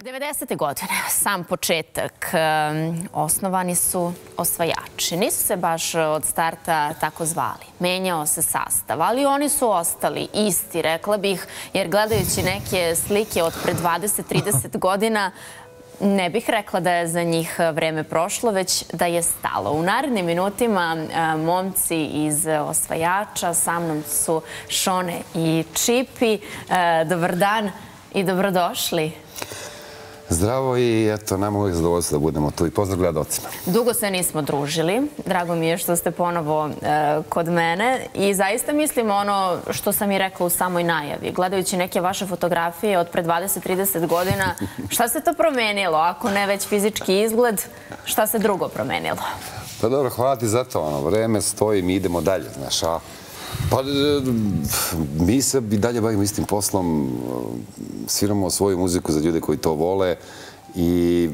90. godine, sam početak, osnovani su osvajači. Nisu se baš od starta tako zvali. Menjao se sastav, ali oni su ostali isti, rekla bih, jer gledajući neke slike od pre 20-30 godina, ne bih rekla da je za njih vreme prošlo, već da je stalo. U narednim minutima momci iz osvajača, sa mnom su Šone i Čipi. Dobar dan i dobrodošli. Zdravo i eto, nam uvijek zadovoljstvo da budemo tu i pozdrav gledalcima. Dugo se nismo družili. Drago mi je što ste ponovo e, kod mene i zaista mislim ono što sam i rekla u samoj najavi. Gledajući neke vaše fotografije od pre 20-30 godina, šta se to promenilo? Ako ne već fizički izgled, šta se drugo promenilo? Pa dobro, hvala ti za to. Ono, vreme stoji, mi idemo dalje, znaš, a Pa, e, mi se i dalje bavimo istim poslom, e, sviramo svoju muziku za ljude koji to vole i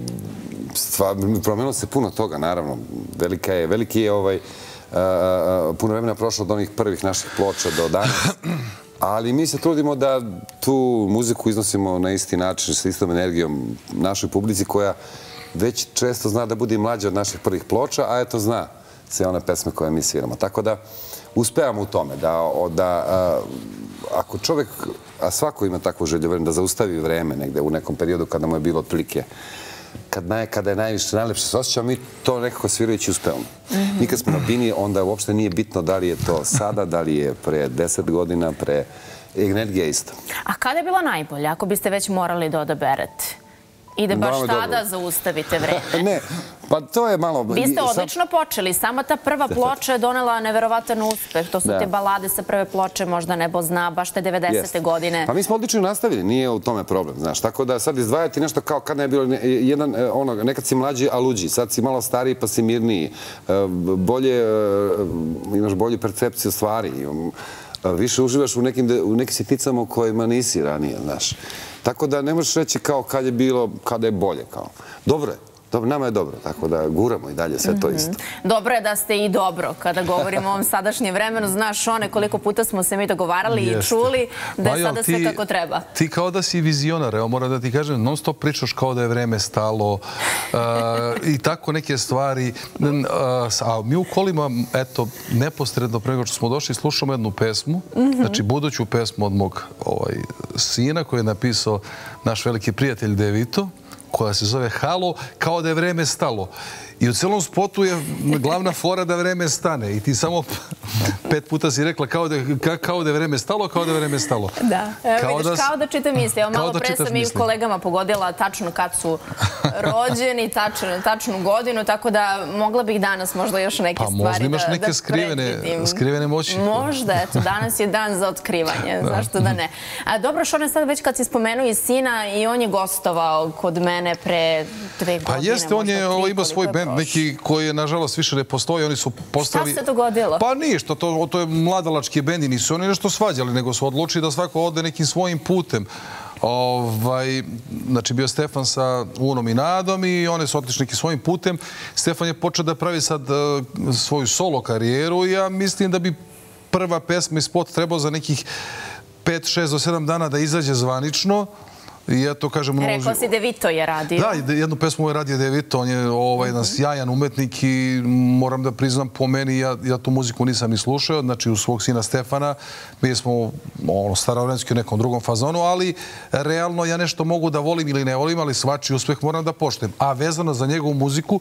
promenilo se puno toga, naravno. Velika je, veliki je ovaj, e, puno vremena prošlo od onih prvih naših ploča do danas. Ali mi se trudimo da tu muziku iznosimo na isti način, sa istom energijom našoj publici koja već često zna da bude mlađa od naših prvih ploča, a eto zna sve one pesme koje mi sviramo. Tako da, uspevamo u tome da ako čovjek, a svako ima takvu želju, da zaustavi vreme negde u nekom periodu kada mu je bilo otplike, kada je najviše, najlepše se osjećao, mi to nekako svirajući uspevamo. Mhm. Mi kad smo na bini, onda uopšte nije bitno da li je to sada, da li je pre deset godina, pre energija isto. A kada je bilo najbolje, ako biste već morali da odaberete? I da baš tada zaustavite vreme. Ne, pa to je malo... Vi ste odlično počeli. Sama ta prva ploča je donela neverovatan uspeh. To su te balade sa prve ploče, možda nebo zna, baš te 90. godine. Pa mi smo odlično nastavili, nije u tome problem, znaš. Tako da sad izdvajati nešto kao kad ne je bilo jedan, e, ono, nekad si mlađi, a luđi. Sad si malo stariji pa si mirniji. E, bolje, e, imaš bolje percepcije stvari. Više uživaš u nekim sitnicama u kojima nisi ranije, znaš. Tako da ne možeš reći kao kad je bilo, kada je bolje. Dobro je. Dobro, nama je dobro, tako da guramo i dalje sve to isto. Mhm. Dobro je da ste i dobro kada govorimo o ovom sadašnjem vremenu. Znaš, one koliko puta smo se mi dogovarali i čuli da je sada sve kako treba. Ti kao da si vizionar, evo moram da ti kažem, non stop pričaš kao da je vreme stalo i tako neke stvari. A mi u kolima, eto, neposredno prema što smo došli, slušamo jednu pesmu, mhm. znači buduću pesmu od mog ovaj, sina koji je napisao naš veliki prijatelj Devito koja se zove Halo, kao da je vreme stalo. I u celom spotu je glavna fora da vreme stane. I ti samo pet puta si rekla kao da je vreme stalo, kao da je vreme stalo. Da, vidiš, kao da čitam misli. Evo, malo pre sam i kolegama pogodila tačno kad su rođeni, tačnu godinu, tako da mogla bih danas možda još neke stvari da. Pa možda imaš neke skrivene moći. Možda, eto, danas je dan za otkrivanje, zašto da ne. Dobro, Šone, sad već kad si spomenuo i sina i on je gostovao kod mene pre dve pa godine. Pa jeste, on je ima svoj band neki koji je, nažalost, više ne postoji. Oni su postavili... Šta se dogodilo? Pa ništa, to je mladalački bendi. Nisu oni nešto svađali, nego su odlučili da svako ode nekim svojim putem. Ovaj, znači, bio Stefan sa Unom i Nadom i one su otišli nekim svojim putem. Stefan je počeo da pravi sad eh, svoju solo karijeru i ja mislim da bi prva pesma i spot trebao za nekih 5, 6 do 7 dana da izađe zvanično. I eto, kažem... Rekla si Devito je radio. Da, jednu pesmu je radio Devito. On je ovaj, jedan sjajan umetnik i moram da priznam po meni, ja tu muziku nisam ni slušao, znači u svog sina Stefana. Mi smo ono, starovrenski u nekom drugom fazonu, ali realno ja nešto mogu da volim ili ne volim, ali svači uspeh moram da poštem. A vezano za njegovu muziku,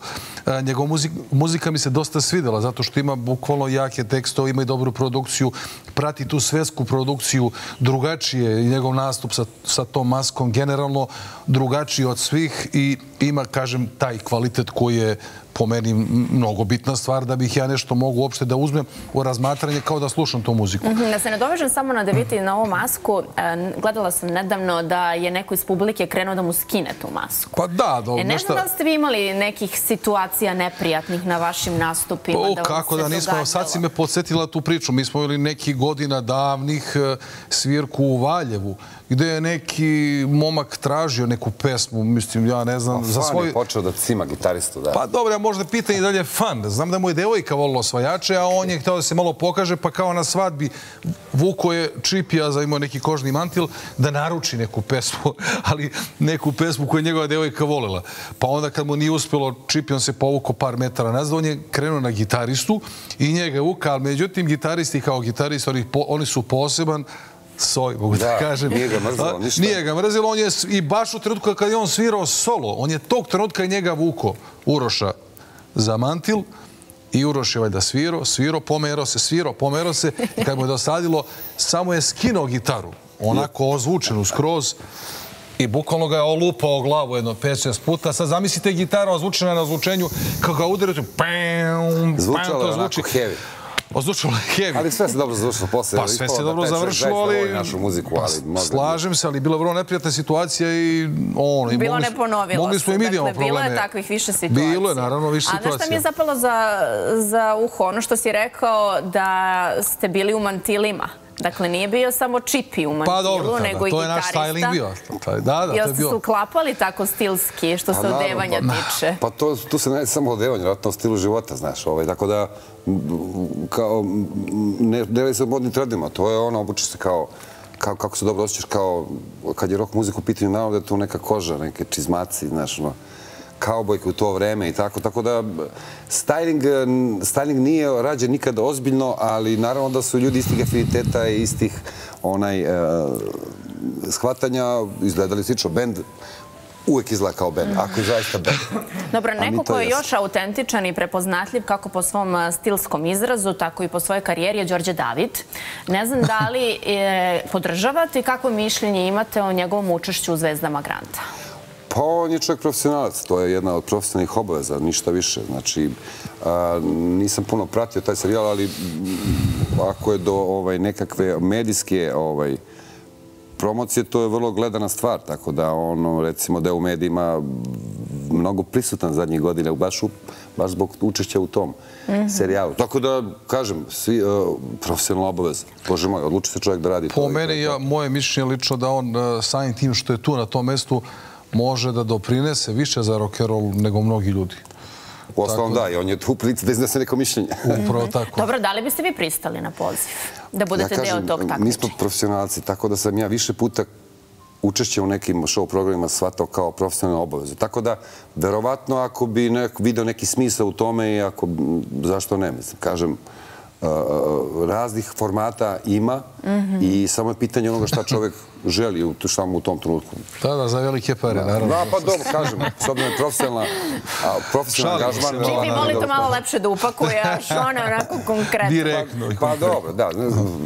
njegov muzika mi se dosta svidela, zato što ima bukvalno jake teksto, ima i dobru produkciju, prati tu svetsku produkciju drugačije i njegov nastup sa tom maskom generalno drugačiji od svih i ima, kažem, taj kvalitet koji je po meni mnogo bitna stvar da bih ja nešto mogu uopšte da uzmem u razmatranje kao da slušam tu muziku. Mhm, da se ne dovežem samo na Deviti na ovu masku, e, gledala sam nedavno da je neko iz publike krenuo da mu skine tu masku. Pa da, do, e, Ne znam da ste vi imali nekih situacija neprijatnih na vašim nastupima? O, kako da nismo, sad si me podsjetila tu priču. Mi smo imali neki godina davnih e, svirku u Valjevu gde je neki momak tražio neku pesmu, mislim, ja ne znam, za svoj... On je počeo da cima gitaristu, da. Pa dobro, ja možda pitanje da li je fan. Znam da mu je devojka volila osvajače, a on je htio da se malo pokaže, pa kao na svadbi Vuko je čipija za imao neki kožni mantil da naruči neku pesmu, ali neku pesmu koju je njegova devojka volila. Pa onda kad mu nije uspjelo čipijom se povuko par metara nazad, on je krenuo na gitaristu i njega vuka, ali međutim gitaristi kao gitaristi, oni, oni su poseban soj, mogu da, kažem. Nije ga mrzilo, ništa. Nije ga mrzilo, on je i baš u trenutku kad je on svirao solo, on je tog trenutka i njega vuko Uroša za mantil i Uroš je valjda svirao, svirao, pomerao se, svirao, pomerao se i kad mu je dosadilo, samo je skinuo gitaru, onako ozvučenu skroz i bukvalno ga je olupao glavu jedno 5-6 puta. Sad zamislite gitara ozvučena na zvučenju, kako ga udarite, pam, Zvučalo je onako heavy. Ozvučalo je heavy. Ali sve se dobro završilo posle. Pa sve se dobro završilo, ali... našu muziku, ali... Slažem se, ali bila vrlo neprijatna situacija i ono... Bilo ne ponovilo Mogli smo i mi imamo probleme. Bilo je takvih više situacija. Bilo je, naravno, više situacija. A nešto mi je zapalo za uho, ono što si rekao da ste bili u mantilima. Dakle, nije bio samo čipi u mantilu, pa, dobro, nego i gitarista. To je naš styling bio. Da, da, Jel ste se uklapali tako stilski što se pa odevanja tiče? Pa to, tu se ne samo odevanje, vratno stilu života, znaš. Ovaj, tako da, kao, ne, ne se od modnim trendima. To je ono, obuče se kao, kao, kako se dobro osjećaš, kao kad je rock muziku u pitanju, naravno da je to neka koža, neke čizmaci, znaš, ono kaubojke u to vreme i tako. Tako da, styling, styling nije rađen nikada ozbiljno, ali naravno da su ljudi istih afiniteta i istih onaj, uh, shvatanja izgledali slično. Band uvek izgleda kao band, ako je zaista band. Dobro, neko ko je još autentičan i prepoznatljiv kako po svom stilskom izrazu, tako i po svojoj karijeri je Đorđe David. Ne znam da li podržavate i kako mišljenje imate o njegovom učešću u Zvezdama Granta? Pa on je čovjek profesionalac, to je jedna od profesionalnih obaveza, ništa više. Znači, nisam puno pratio taj serijal, ali ako je do ovaj, nekakve medijske ovaj, promocije, to je vrlo gledana stvar. Tako da, ono, recimo, da je u medijima mnogo prisutan zadnjih godina, baš, baš zbog učešća u tom mhm. serijalu. Tako da, kažem, svi profesionalna obaveza. Bože moj, odluči se čovjek da radi to. Po mene, moje mišljenje je lično da on samim tim što je tu na tom mestu, može da doprinese više za rock'n'roll nego mnogi ljudi. U osnovom da, i on je tu u prilici da iznese neko mišljenje. Upravo tako. Dobro, da li biste vi pristali na poziv? Da budete deo tog takmiča? Mi smo profesionalci, tako da sam ja više puta učešće u nekim show programima shvatao kao profesionalne obaveze. Tako da, verovatno, ako bi video neki smisla u tome i ako, zašto ne, mislim, kažem, raznih formata ima i samo je pitanje onoga šta čovjek želi u tom trenutku. Da, da, za velike pare, naravno. Da, pa dobro, kažem, s obzirom je profesionalna angažman. Čipi, molite malo lepše da upakuje, a šone onako konkretno. Direktno. Pa dobro, da,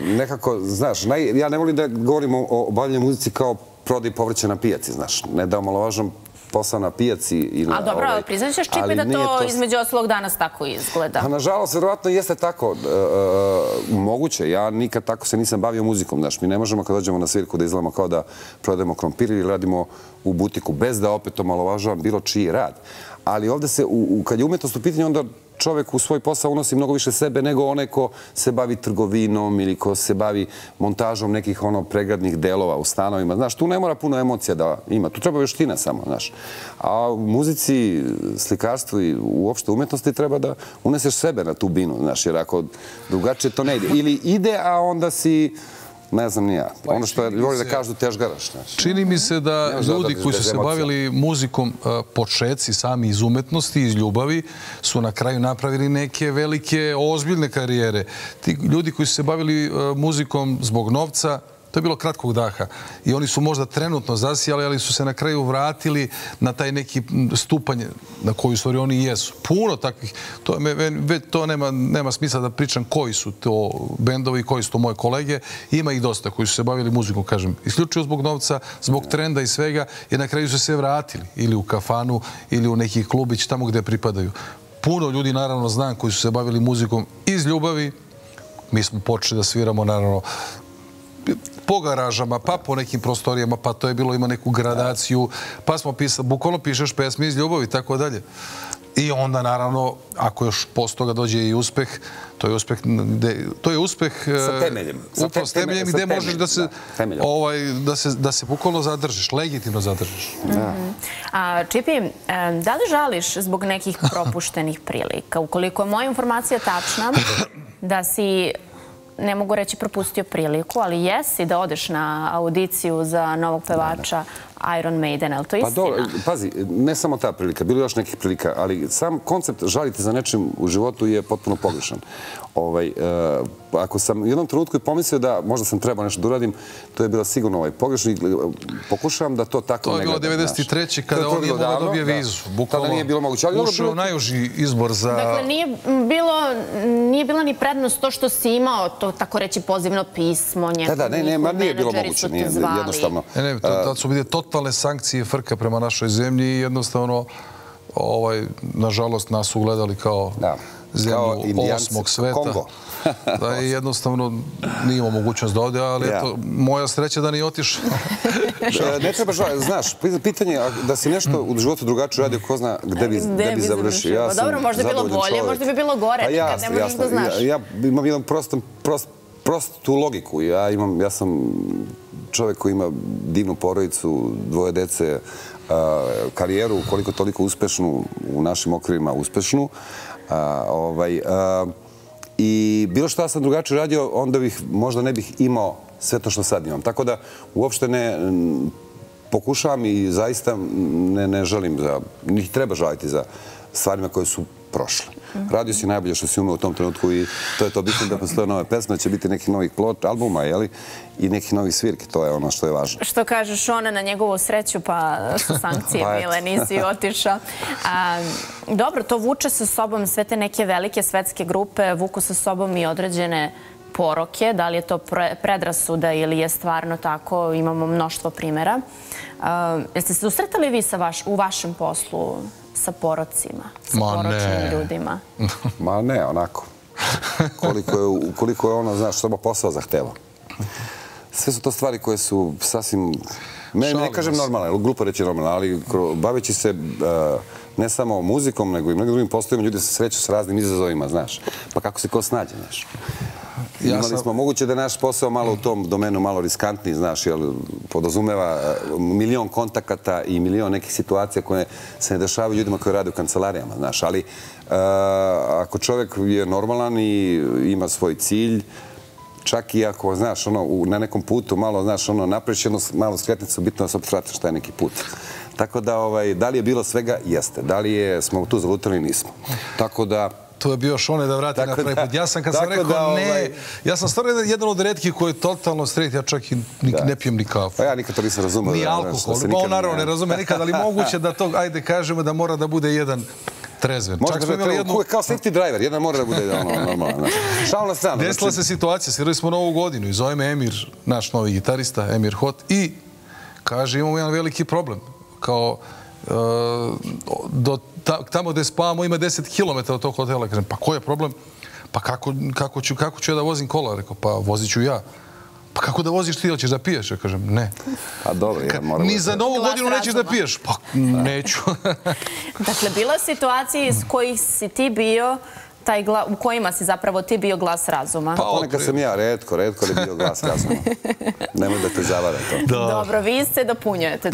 nekako, znaš, ja ne volim da govorim o bavljanju muzici kao prodaj povrća na pijaci, znaš, ne da omalovažam posao na pijaci. A dobro, ovaj, priznam ćeš Čipi da to između oslog danas tako izgleda? Nažalost, vjerovatno jeste tako. E, e, moguće. Ja nikad tako se nisam bavio muzikom. Mi ne možemo kad dođemo na svirku da izgledamo kao da prodajemo krompir ili radimo u butiku bez da opet omalovažavam bilo čiji rad. Ali ovdje se, kad je umjetnost u pitanju, onda čovjek u svoj posao unosi mnogo više sebe nego onaj ko se bavi trgovinom ili ko se bavi montažom nekih ono pregradnih delova u stanovima. Znaš, tu ne mora puno emocija da ima. Tu treba veština samo, znaš. A u muzici, slikarstvu i uopšte umjetnosti treba da uneseš sebe na tu binu, znaš, jer ako drugačije to ne ide. Ili ide, a onda si ne znam ni ja. Ono što je, voli da kažu težgaraš. Čini mi se da ljudi koji su se bavili muzikom početci sami iz umetnosti, iz ljubavi, su na kraju napravili neke velike, ozbiljne karijere. Ti ljudi koji su se bavili muzikom zbog novca, To je bilo kratkog daha. I oni su možda trenutno zasijali, ali su se na kraju vratili na taj neki stupanje na koju stvari oni jesu. Puno takvih. To me, to nema smisla da pričam koji su to bendovi, koji su to moje kolege. Ima ih dosta koji su se bavili muzikom, kažem, isključivo zbog novca, zbog trenda i svega. I na kraju su se vratili ili u kafanu ili u neki klubić tamo gde pripadaju. Puno ljudi, naravno, znam koji su se bavili muzikom iz ljubavi. Mi smo počeli da sviramo, naravno, po garažama, pa po nekim prostorijama, pa to je bilo, ima neku gradaciju, pa smo pisali, bukvalno pišeš pesme iz ljubavi i tako dalje. I onda, naravno, ako još post toga dođe i uspeh, to je uspeh, to je uspeh sa e, temeljem. Upravo s temeljem gde možeš da se, ovaj, da se, da se bukvalno zadržiš, legitimno zadržiš. Da. A, Čipi, da li žališ zbog nekih propuštenih prilika? Ukoliko je moja informacija tačna, da si ne mogu reći propustio priliku, ali jesi da odeš na audiciju za novog pevača Iron Maiden, je li to pa istina? Pa pazi, ne samo ta prilika, bilo je još nekih prilika, ali sam koncept žaliti za nečim u životu je potpuno pogrešan. Ovaj, e, ako sam u jednom trenutku i pomislio da možda sam trebao nešto da uradim, to je bila sigurno ovaj pogrešno. Pokušavam da to tako ne gledam. To je bilo 93. kada on nije mogao dobije vizu. Tada nije bilo moguće. Ušao najuži izbor za... Dakle, nije bila ni prednost to što si imao to, tako reći, pozivno pismo, njegov menadžeri su te zvali. Ne, ne, to su bili totalne sankcije frka prema našoj zemlji i jednostavno, ovaj, nažalost, nas ugledali kao zemlju osmog sveta. Da je jednostavno nije imao mogućnost da ode, ali eto, moja sreća da nije otišao. Ne treba žao, znaš, pitanje je da si nešto u životu drugačije radio, ko zna gde bi završio. Dobro, možda bi bilo bolje, možda bi bilo gore, pa nekad ne možeš da znaš. Ja imam jedan prostu logiku. Ja sam čovjek koji ima divnu porodicu, dvoje dece, karijeru koliko toliko uspešnu, u našim okvirima uspešnu. Ovaj, I bilo što ja sam drugačije radio, onda bih možda ne bih imao sve to što sad imam. Tako da uopšte ne pokušavam i zaista ne želim, njih treba žaliti za stvarima koje su prošle. Radio si najbolje što si umeo u tom trenutku i to je to. Mislim da postoje nove pesme, će biti nekih novih plot, albuma i nekih novih svirke. To je ono što je važno. Što kažeš ona na njegovu sreću, pa su sankcije pa bile, nisi otišao. Dobro, to vuče sa sobom sve te neke velike svetske grupe, vuku sa sobom i određene poroke. Da li je to predrasuda ili je stvarno tako, imamo mnoštvo primjera. Jeste se usretali vi u vašem poslu sa porocima, sa poročnim ljudima? Ma ne, onako. Koliko je ono, znaš, što posao zahteva. Sve su to stvari koje su sasvim, ne kažem normalne, glupo reći normalne, ali baveći se uh, ne samo muzikom, nego i mnogim drugim poslovima, ljudi se sreću s raznim izazovima, znaš. Pa kako se ko snađe, znaš. Imali smo moguće da je naš posao malo u tom domenu malo riskantni, znaš, jer podozumeva eh, milion kontakata i milion nekih situacija koje se ne dešavaju ljudima koji rade u kancelarijama, znaš. Ali eh, ako čovjek je normalan i ima svoj cilj, čak i ako, znaš, ono, na nekom putu malo, znaš, ono, napreći jednu malu skretnicu, bitno da se opet vratiš taj neki put. Tako da, ovaj, da li je bilo svega? Jeste. Da li smo tu zalutali? Nismo. Tako da, to je bio šone da vrati na prvi put. Ja sam kad sam rekao ne, ovaj- ja sam stvarno jedan od redkih koji je totalno straight, ja čak i ne pijem ni kafu. Pa ja nikad to nisam razumio. Ni alkohol, on naravno ne razume nikad, ali moguće da to, ajde kažemo da mora da bude jedan trezven. Možda smo imali jednu... Kao safety driver, jedan mora da bude ono, normalno. Šal na stranu. Desila se situacija, svirali smo novu godinu i zove me Emir, naš novi gitarista, Emir Hot, i kaže imamo jedan veliki problem. Kao, e, do tamo gde spavamo ima 10 km od tog hotela. Kažem, pa ko je problem? Pa kako ću ja da vozim kola? Rekao, pa vozit ću ja. Pa kako da voziš ti, ili ćeš da piješ? Ja kažem, ne. Pa dobro, ja moram... Ni za novu godinu nećeš da piješ? Pa neću. Dakle, bila situacija iz kojih si ti bio taj glas, u kojima si zapravo ti bio glas razuma? Pa ponekad sam ja, redko, redko li bio glas razuma. Nemoj da te zavara to. Dobro, vi se dopunjujete,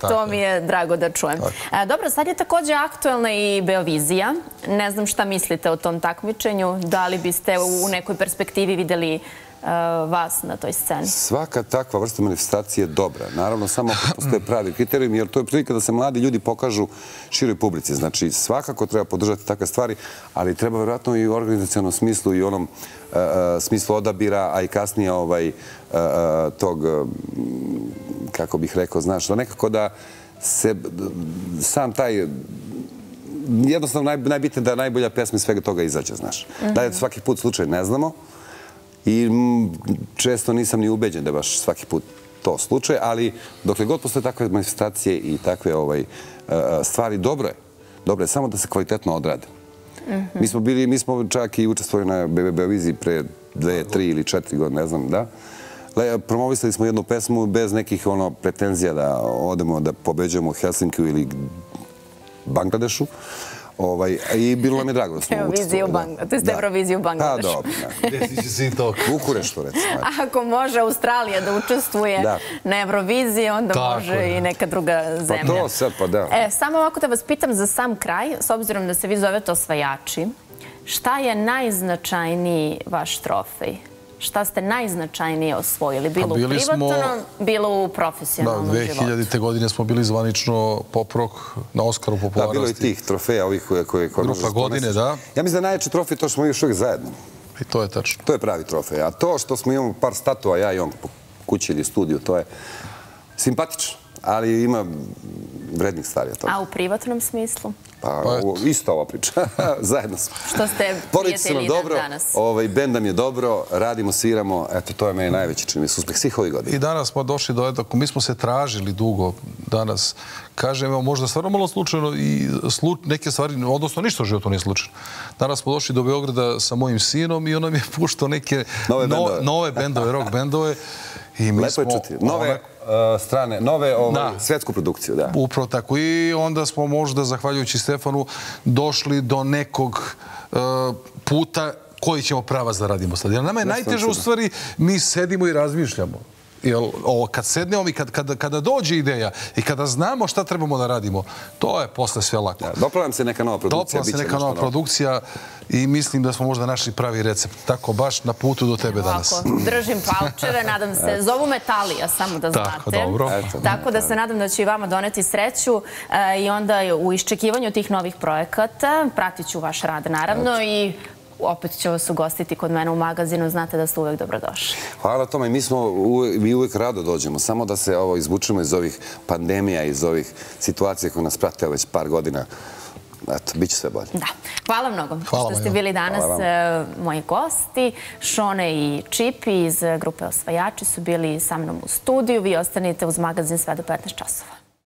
to mi je drago da čujem. E, dobro, sad je također aktuelna i Beovizija. Ne znam šta mislite o tom takmičenju. Da li biste u nekoj perspektivi videli vas na toj sceni? Svaka takva vrsta manifestacije je dobra. Naravno, samo ako postoje pravi kriterijum, jer to je prilika da se mladi ljudi pokažu široj publici. Znači, svakako treba podržati takve stvari, ali treba vjerojatno i u organizacijalnom smislu i u onom eh, eh, smislu odabira, a i kasnije ovaj, tog, kako bih rekao, znaš, da nekako da se sam taj jednostavno najbitnije da najbolja pesma iz svega toga izađe, znaš. Da je svaki put slučaj ne znamo, I često nisam ni ubeđen da baš svaki put to slučaj, ali dokle god postoje takve manifestacije i takve ovaj, e, e, stvari, dobro je. Dobro je, samo da se kvalitetno odrade. Mi smo bili, mi smo čak i učestvovali na BBB-viziji pre dve, tri ili četiri godine, ne znam, da. Promovisali smo jednu pesmu bez nekih ono pretenzija da odemo da pobeđujemo u Helsinkiju ili Bangladešu. Ovaj, I bilo nam je drago da smo Euroviziju Bangladešu. To je Euroviziju Bangladešu. Pa dobro. Desi će se i to. Bukureštu, recimo. Ako može Australija da učestvuje na Euroviziji, onda može i neka druga zemlja. Pa to sad, pa da. E, samo ovako da vas pitam za sam kraj, s obzirom da se vi zovete osvajači, šta je najznačajniji vaš trofej? Šta ste najznačajnije osvojili? Bilo u privatnom, bilo u profesionalnom životu? Da, 2000. godine smo bili zvanično poprok na Oskaru popularnosti. Da, bilo i tih trofeja ovih koje... koje Grupa godine, da. Ja mislim da najjači trofej to što smo još uvijek zajedno. I to je tačno. To je pravi trofej. A to što smo imamo par statua, ja i on po kući ili studiju, to je simpatično. Ali ima vrednih stvari od toga. A u privatnom smislu? Pa, isto ova priča. Zajedno smo. Što ste prijatelji danas? Ovaj, bend nam je dobro, radimo, sviramo. Eto, to je meni najveći čini su uspeh svih ovih godina. I danas smo došli do jednog, mi smo se tražili dugo danas. Kažem, evo, možda stvarno malo slučajno i neke stvari, odnosno ništa u životu nije slučajno. Danas smo došli do Beograda sa mojim sinom i on nam je puštao neke nove bendove, rock bendove. Lepo je čuti. Nove E, strane, nove ovaj, svjetsku produkciju. Da. Upravo tako. I onda smo možda, zahvaljujući Stefanu, došli do nekog e, puta koji ćemo prava da radimo sad. Jer nama je najteže u stvari, mi sedimo i razmišljamo. Jel, ovo, kad sednemo i kad, kada, kada dođe ideja i kada znamo šta trebamo da radimo, to je posle sve lako. Ja, Doplavljam se neka nova produkcija. Doplavljam se neka nova produkcija i mislim da smo možda našli pravi recept. Tako, baš na putu do tebe danas. Ovako, držim palčeve, nadam se. Zovu me Talija, samo da znate. Tako, dobro. Tako da se nadam da će i vama doneti sreću e, i onda u iščekivanju tih novih projekata pratit ću vaš rad, naravno, i opet će vas ugostiti kod mene u magazinu, znate da ste uvek dobrodošli. Hvala tome, mi smo mi uvek rado dođemo, samo da se ovo izvučemo iz ovih pandemija, iz ovih situacija koje nas prate već par godina. Eto, bit će sve bolje. Da. Hvala mnogo što ste bili danas e, moji gosti. Šone i Čipi iz grupe Osvajači su bili sa mnom u studiju. Vi ostanite uz magazin sve do 15 časova.